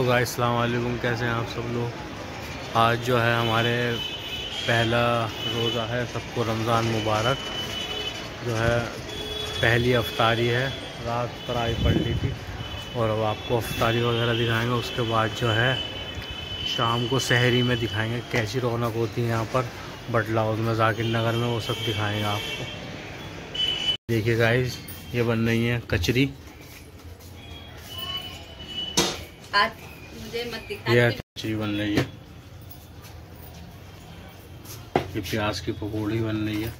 तो अस्सलाम वालेकुम कैसे हैं आप सब लोग? आज जो है हमारे पहला रोज़ा है, सबको रमज़ान मुबारक। जो है पहली अफ्तारी है, रात तराई पढ़ ली थी, और अब आपको अफ्तारी वगैरह दिखाएँगे, उसके बाद जो है शाम को शहरी में दिखाएँगे, कैसी रौनक होती है यहाँ पर बटला हाउस में जाकिर नगर में वो सब दिखाएँगे आपको। देखिए गाइस ये बन रही है कचरी। आज मुझे मत दिखा ये बन रही है। ये प्याज की पकौड़ी बन रही है।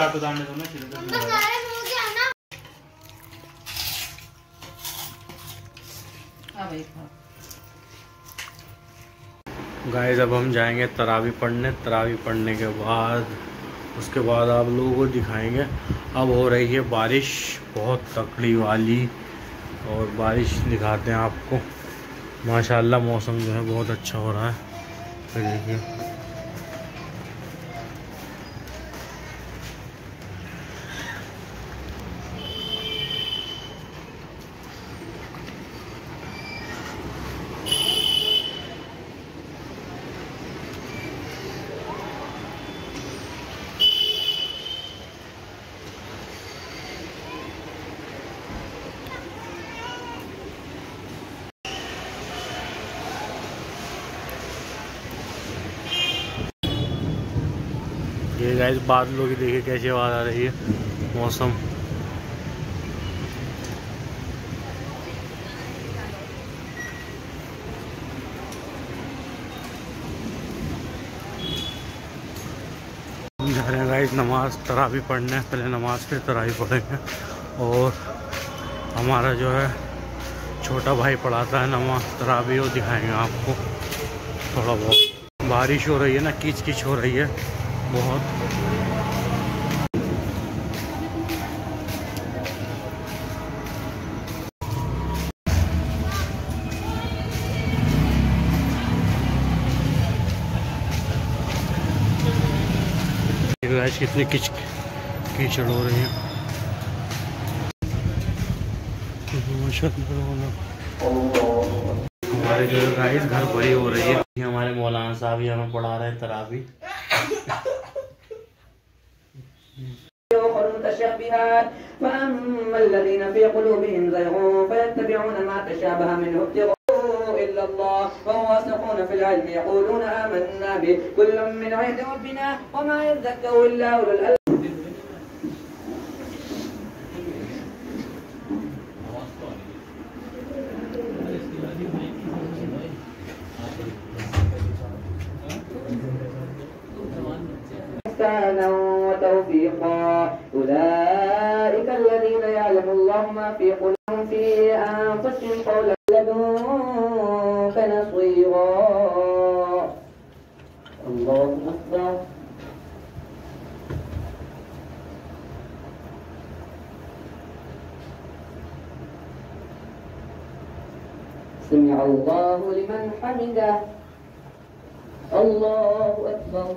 चार उतारने दो ना गाइस अब हम जाएँगे तरावी पढ़ने। तरावी पढ़ने के बाद उसके बाद आप लोगों को दिखाएँगे। अब हो रही है बारिश बहुत तकड़ी वाली और बारिश दिखाते हैं आपको। माशाल्लाह मौसम जो है बहुत अच्छा हो रहा है। फिर देखिए। गाइस बादलों की देखिए कैसी आवाज़ आ रही है, मौसम। जा रहे हैं गाइस नमाज़ तरावी पढ़ने, पहले नमाज़ फिर तरावी पढ़ेंगे। और हमारा जो है, छोटा भाई पढ़ाता है नमाज़ तरावी, वो दिखाएँगे आपको। थोड़ा बहुत बारिश हो रही है ना कीच कीच हो रही है। बहुत। गाइस, कितनी किच, कीचड़ हो रही है। हमारे जो है, गाइस, घर बड़ी हो रही है। हमारे मौलाना साहब ही हमें पढ़ा रहे हैं, तरावी। أخر متشابهات فأما الذين في قلوبهم زيغ فيتبعون ما تشابه منه. ابتغاء إلا الله وهم واثقون في العلم يقولون آمنا به. كل من عند ربنا وما يذكر إلا أولو الألباب. إحسانا وتوفيقا أولئك الذين يعلم الله ما في قلوبهم في أنفسهم قولا لدنك نصيرا. الله أكبر. سمع الله لمن حمده. الله أكبر.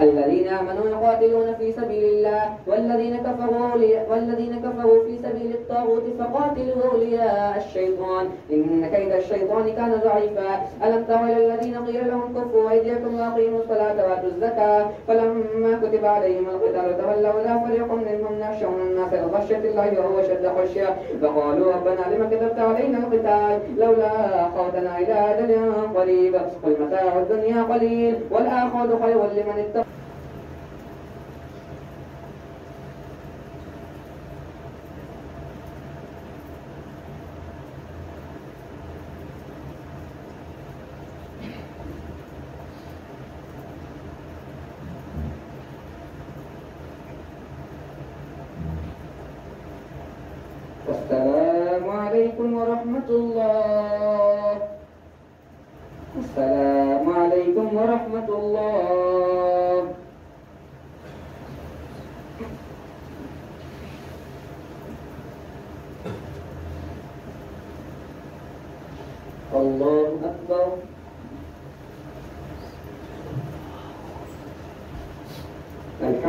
الذين آمنوا يقاتلون في سبيل الله والذين كفروا والذين كفروا في سبيل الطاغوت فقاتلوا أولياء الشيطان. إن كيد الشيطان كان ضعيفا. ألم تر إلى الذين قيل لهم كفوا أيديكم وأقيموا الصلاة وآتوا الزكاة؟ فلما كتب عليهم القتال تولوا لا فريق منهم يخشون الناس كخشية الله وهو شد خشية. فقالوا ربنا لم كتبت علينا القتال؟ لولا أخرتنا إلى أجل قريب. قل متاع الدنيا قليل. والآخرة خير لمن اتقى السلام عليكم ورحمة الله. السلام عليكم ورحمة الله الله أكبر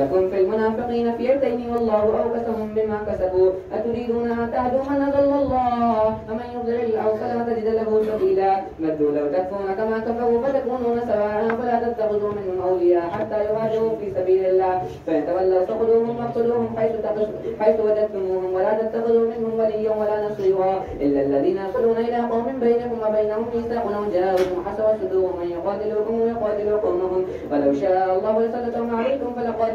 لكم في المنافقين فئتين والله أوكسهم بما كسبوا. أتريدون أن تهدوا من أضل الله؟ فمن يضلل الله فلا تجد له سبيلا. بدوا لو تكفرون كما كفروا فتكونون سواء. فلا تتخذوا منهم أولياء حتى يهاجروا في سبيل الله. فإن تولوا فخذوهم واقتلوهم حيث حيث وجدتموهم. ولا تتخذوا منهم وليا ولا نصيرا. إلا الذين يصلون إلى قوم بينكم وبينهم ميثاق أو جاءوكم حسب صدورهم أن يقاتلوكم ويقاتلوا قومهم ولو شاء الله لسلطهم عليكم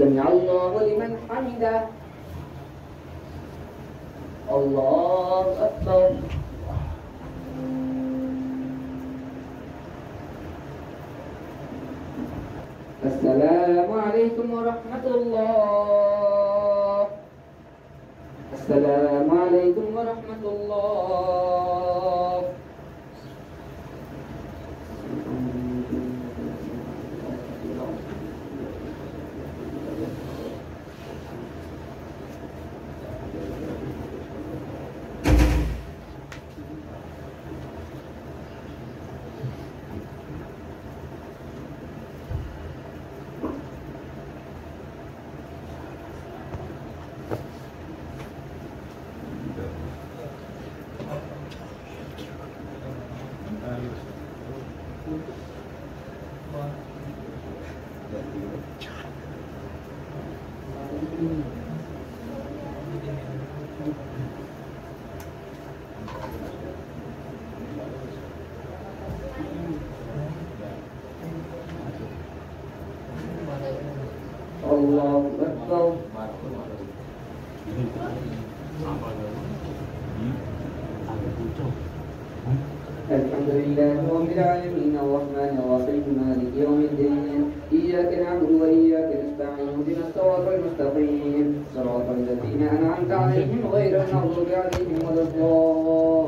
سمع الله لمن حمده. الله أكبر. السلام عليكم ورحمة الله. السلام عليكم ورحمة الله. do, الحمد لله رب العالمين الرحمن الرحيم مالك يوم الدين إياك نعبد وإياك نستعين اهدنا الصراط المستقيم. صراط الذين أنعمت عليهم غير المغضوب عليهم ولا الضالين.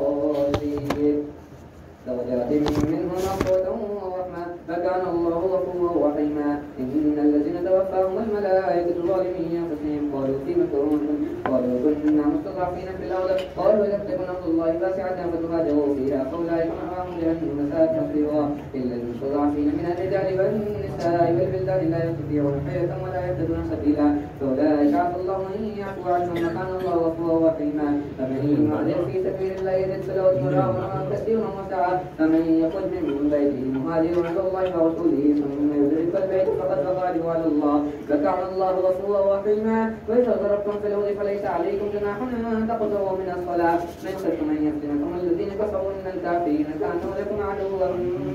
درجات منه مغفرة ورحمة فكان الله غفورا رحيما. إن الذين توفاهم الملائكة ظالمين أنفسهم قالوا فيم كنتم قالوا كنا مستضعفين في الأرض قالوا لم تكن أرض الله واسعة فتهاجروا فيها فأولئك مأواهم جهنم وساءت مصيرا إلا المستضعفين من الرجال والنساء والبلدان لا يستطيعون حيلة ولا يهتدون سبيلا فأولئك عسى الله أن يعفو عنهم وكان الله غفورا رحيما فمن يهاجر في سبيل الله يجد له أجرا كثيرا وسعة فمن يخرج من بيته مهاجرا إلى الله ورسوله ثم يدرك البيت فقد وقع على الله فكان الله غفورا رحيما وإذا ضربتم في الأرض فليس عليكم جناح أن تقصروا من الصلاة من خفتم أن يفتنكم الذين كفروا من الكافرين كانوا لكم عدوا.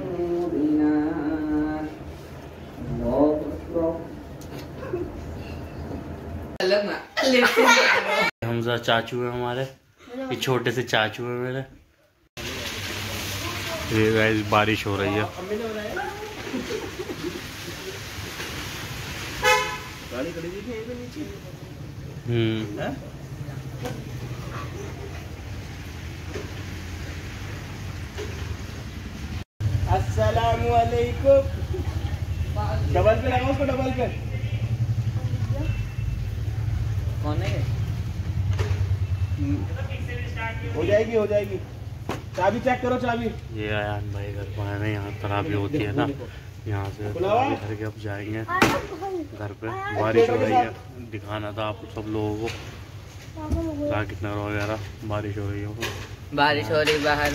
हमजा चाचू है हमारे। ये छोटे से चाचू है मेरे। ये गाइस बारिश हो रही है। हम्म। हैं? अस्सलामु अलैकुम डबल पे लगाओ उसको डबल पे। कौन है? हो जाएगी हो जाएगी। चाबी चेक करो चाबी। ये आयान भाई घर पर आए हैं यहाँ खराबी होती है ना। यहाँ से? घर के अब जाएँगे। घर पे बारिश हो रही है। दिखाना था आप सब लोगों को। राकिट नगर वगैरह बारिश हो रही है। बारिश हो रही बाहर।